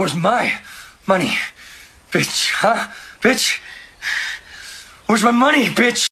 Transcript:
Where's my money? Bitch, huh? Bitch? Where's my money, bitch?